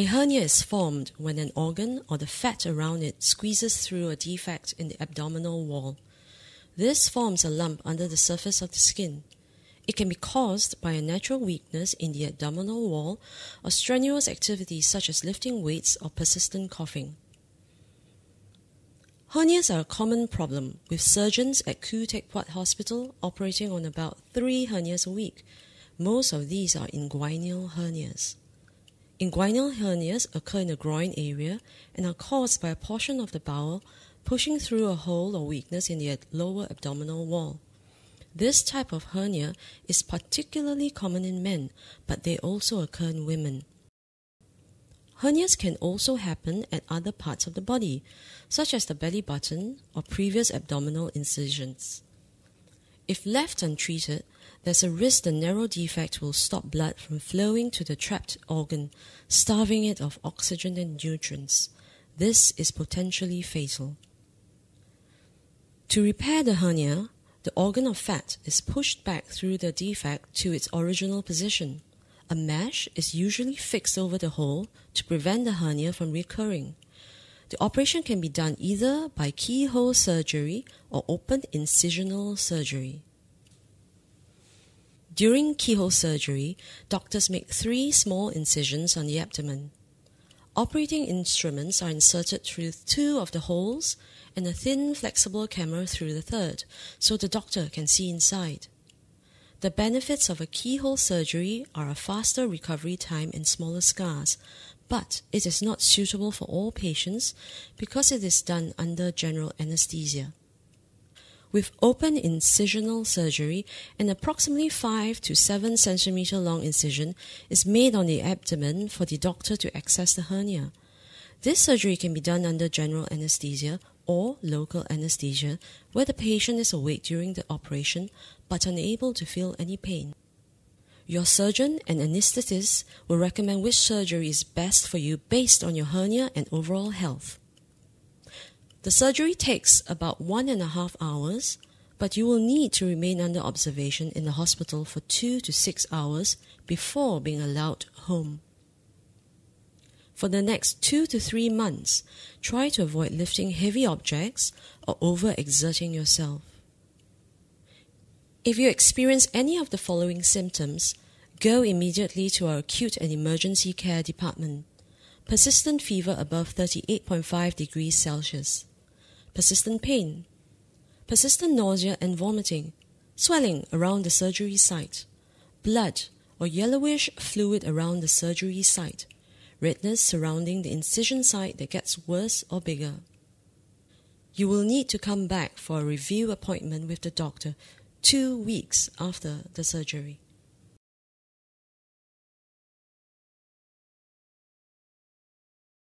A hernia is formed when an organ or the fat around it squeezes through a defect in the abdominal wall. This forms a lump under the surface of the skin. It can be caused by a natural weakness in the abdominal wall or strenuous activities such as lifting weights or persistent coughing. Hernias are a common problem, with surgeons at Khoo Teck Puat Hospital operating on about three hernias a week. Most of these are inguinal hernias. Inguinal hernias occur in the groin area and are caused by a portion of the bowel pushing through a hole or weakness in the lower abdominal wall. This type of hernia is particularly common in men, but they also occur in women. Hernias can also happen at other parts of the body, such as the belly button or previous abdominal incisions. If left untreated, there's a risk the narrow defect will stop blood from flowing to the trapped organ, starving it of oxygen and nutrients. This is potentially fatal. To repair the hernia, the organ of fat is pushed back through the defect to its original position. A mesh is usually fixed over the hole to prevent the hernia from recurring. The operation can be done either by keyhole surgery or open incisional surgery. During keyhole surgery, doctors make three small incisions on the abdomen. Operating instruments are inserted through two of the holes and a thin, flexible camera through the third, so the doctor can see inside. The benefits of a keyhole surgery are a faster recovery time and smaller scars, but it is not suitable for all patients because it is done under general anesthesia. With open incisional surgery, an approximately 5 to 7 centimeter long incision is made on the abdomen for the doctor to access the hernia. This surgery can be done under general anesthesia or local anesthesia, where the patient is awake during the operation but unable to feel any pain. Your surgeon and anesthetist will recommend which surgery is best for you based on your hernia and overall health. The surgery takes about one and a half hours, but you will need to remain under observation in the hospital for two to six hours before being allowed home. For the next two to three months, try to avoid lifting heavy objects or overexerting yourself. If you experience any of the following symptoms, go immediately to our acute and emergency care department. Persistent fever above 38.5 degrees Celsius persistent pain, persistent nausea and vomiting, swelling around the surgery site, blood or yellowish fluid around the surgery site, redness surrounding the incision site that gets worse or bigger. You will need to come back for a review appointment with the doctor two weeks after the surgery.